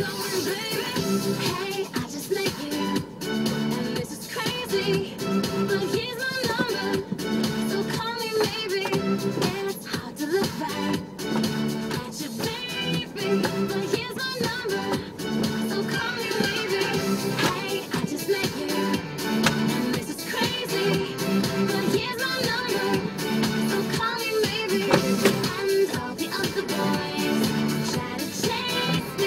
But here's my number, so call me maybe.